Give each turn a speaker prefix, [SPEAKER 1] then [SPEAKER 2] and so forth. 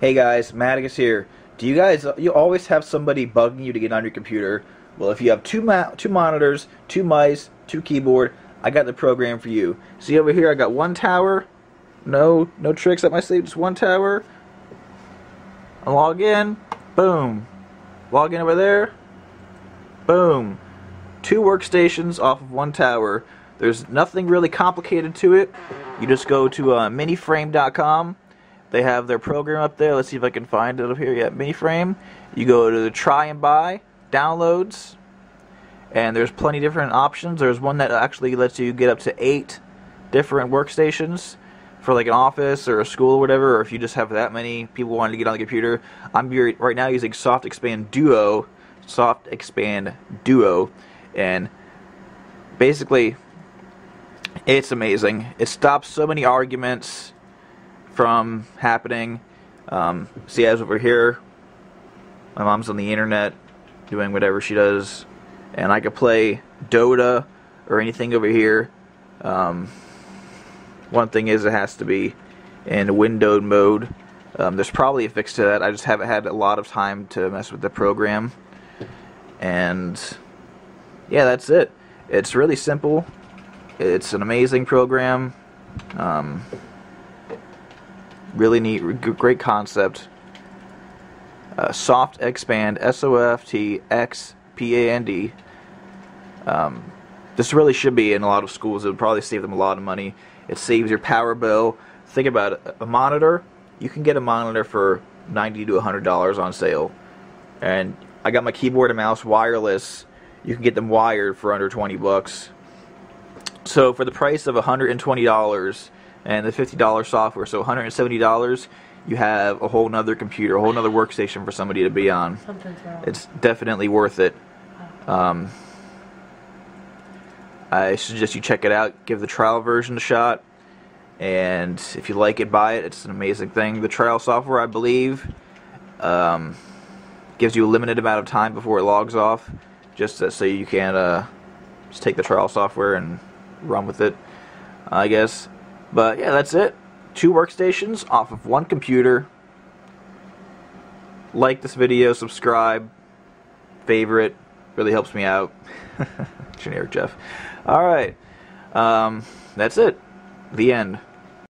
[SPEAKER 1] Hey guys, Madigus here. Do you guys you always have somebody bugging you to get on your computer? Well, if you have two two monitors, two mice, two keyboard, I got the program for you. See over here, I got one tower. No, no tricks up my sleeve. Just one tower. I log in. Boom. Log in over there. Boom. Two workstations off of one tower. There's nothing really complicated to it. You just go to uh, miniframe.com they have their program up there. Let's see if I can find it up here. Yeah, MiniFrame. You go to the try and buy, downloads, and there's plenty different options. There's one that actually lets you get up to eight different workstations for like an office or a school or whatever, or if you just have that many people wanting to get on the computer. I'm right now using SoftXpand Duo, SoftXpand Duo, and basically it's amazing. It stops so many arguments from happening. Um, see, as over here, my mom's on the internet doing whatever she does, and I could play Dota or anything over here. Um, one thing is, it has to be in windowed mode. Um, there's probably a fix to that. I just haven't had a lot of time to mess with the program. And yeah, that's it. It's really simple. It's an amazing program. Um, Really neat, great concept. Uh, SoftXpand, S O F T X P A N D. Um, this really should be in a lot of schools. It would probably save them a lot of money. It saves your power bill. Think about it. A monitor, you can get a monitor for 90 to $100 on sale. And I got my keyboard and mouse wireless. You can get them wired for under 20 bucks. So for the price of $120, and the $50 software. So $170, you have a whole nother computer, a whole nother workstation for somebody to be on. It's definitely worth it. Um, I suggest you check it out, give the trial version a shot, and if you like it, buy it. It's an amazing thing. The trial software, I believe, um, gives you a limited amount of time before it logs off, just so you can uh, just take the trial software and run with it, I guess. But yeah, that's it. Two workstations off of one computer. Like this video, subscribe, favorite, really helps me out. Generic Jeff. Alright, um, that's it. The end.